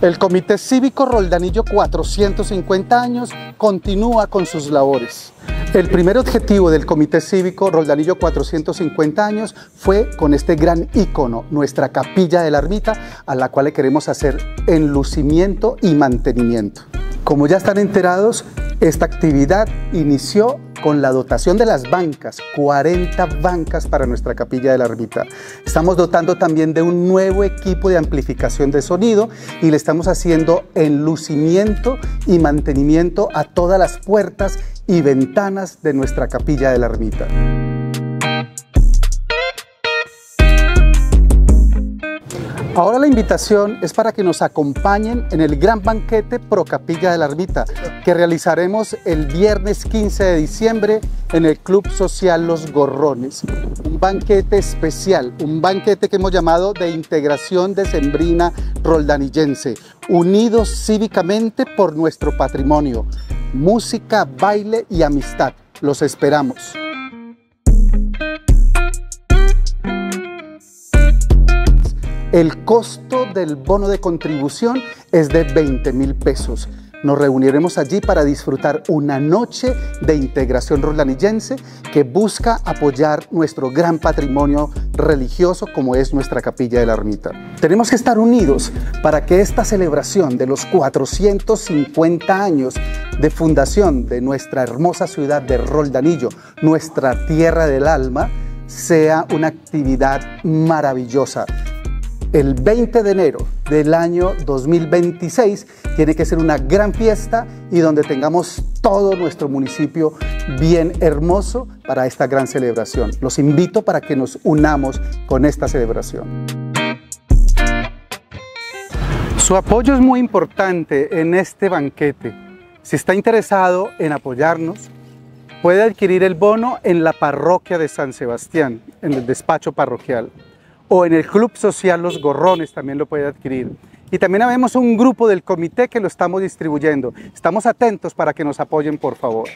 El Comité Cívico Roldanillo 450 años continúa con sus labores. El primer objetivo del Comité Cívico Roldanillo 450 años fue con este gran ícono, nuestra capilla de la ermita, a la cual le queremos hacer enlucimiento y mantenimiento. Como ya están enterados, esta actividad inició con la dotación de las bancas, 40 bancas para nuestra capilla de la ermita. Estamos dotando también de un nuevo equipo de amplificación de sonido y le estamos haciendo enlucimiento y mantenimiento a todas las puertas y ventanas de nuestra capilla de la ermita. Ahora la invitación es para que nos acompañen en el gran banquete Pro Capilla de la Ermita que realizaremos el viernes 15 de diciembre en el Club Social Los Gorrones. Un banquete especial, un banquete que hemos llamado de integración decembrina roldanillense, unidos cívicamente por nuestro patrimonio, música, baile y amistad. Los esperamos. El costo del bono de contribución es de 20 mil pesos. Nos reuniremos allí para disfrutar una noche de integración rolanillense que busca apoyar nuestro gran patrimonio religioso como es nuestra capilla de la ermita. Tenemos que estar unidos para que esta celebración de los 450 años de fundación de nuestra hermosa ciudad de Roldanillo, nuestra tierra del alma, sea una actividad maravillosa el 20 de enero del año 2026 tiene que ser una gran fiesta y donde tengamos todo nuestro municipio bien hermoso para esta gran celebración. Los invito para que nos unamos con esta celebración. Su apoyo es muy importante en este banquete. Si está interesado en apoyarnos, puede adquirir el bono en la parroquia de San Sebastián, en el despacho parroquial o en el Club Social Los Gorrones también lo puede adquirir. Y también habemos un grupo del comité que lo estamos distribuyendo. Estamos atentos para que nos apoyen, por favor.